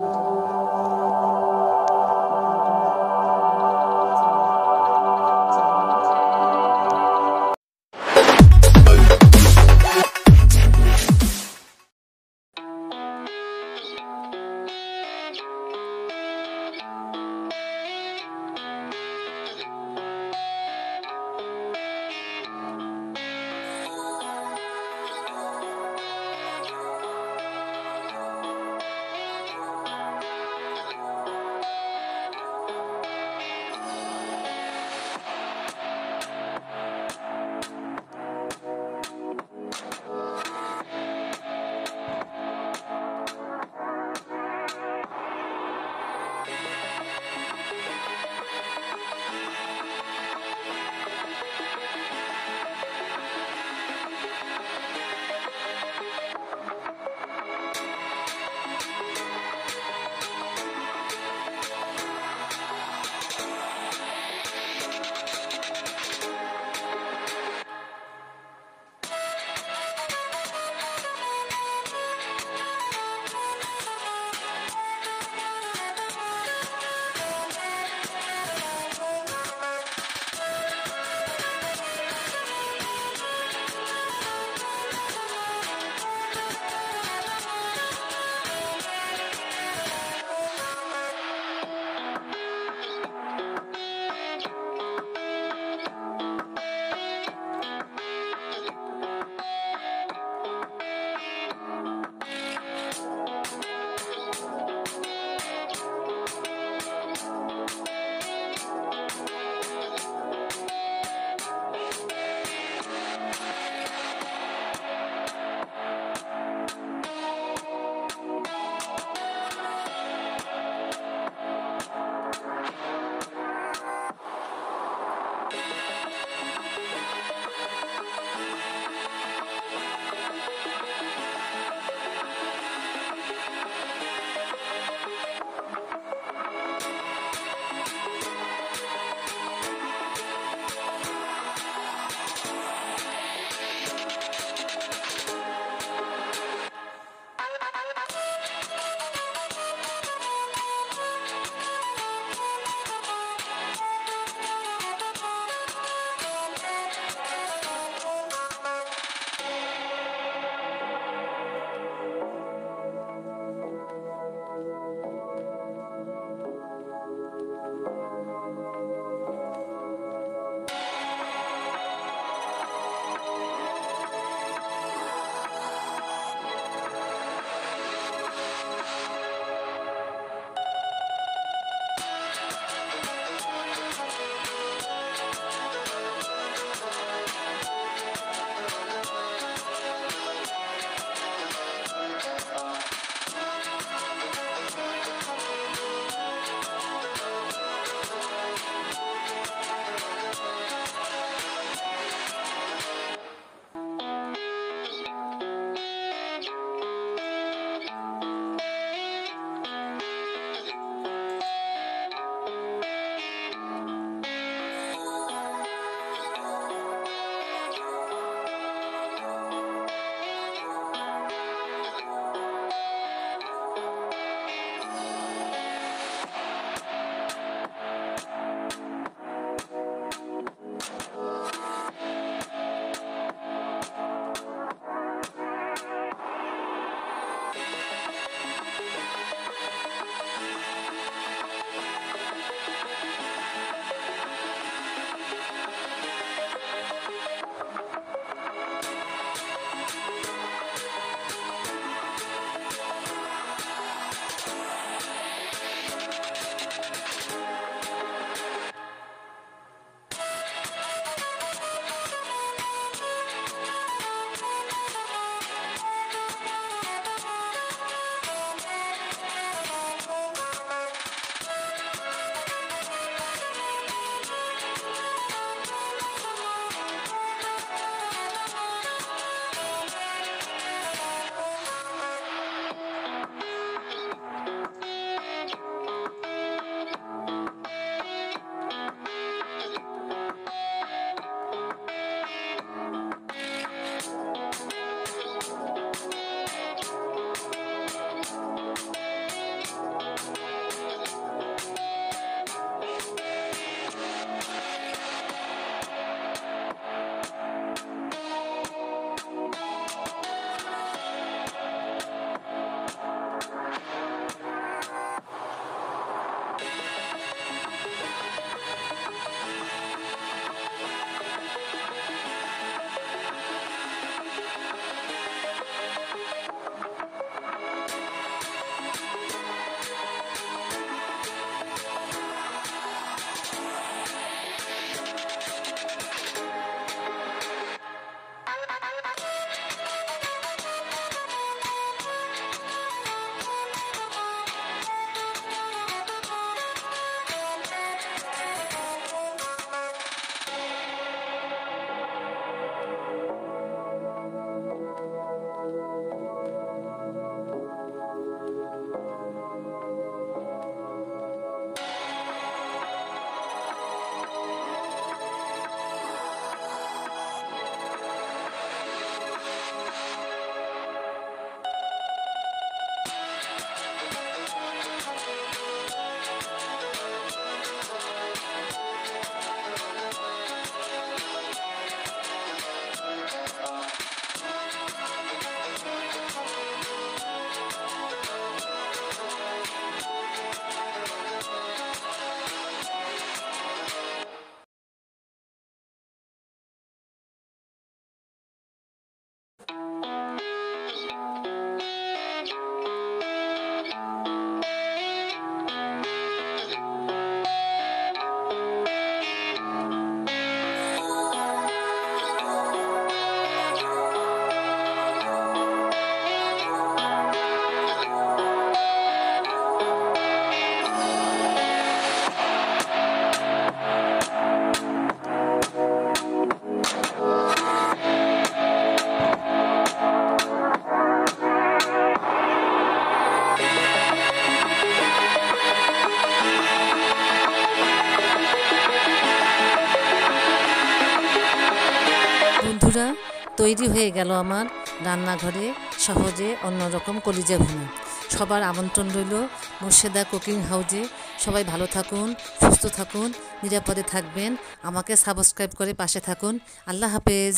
you. তৈরি হয়ে গেল আমার রান্নাঘরে সহজে অন্যরকম কলিজা ভুনা সবার আমন্ত্রণ রইল মুর্শেদা কুকিং হাউজে। সবাই ভালো থাকুন, সুস্থ থাকুন, নিরাপদে থাকবেন। আমাকে সাবস্ক্রাইব করে পাশে থাকুন। আল্লাহ হাফেজ।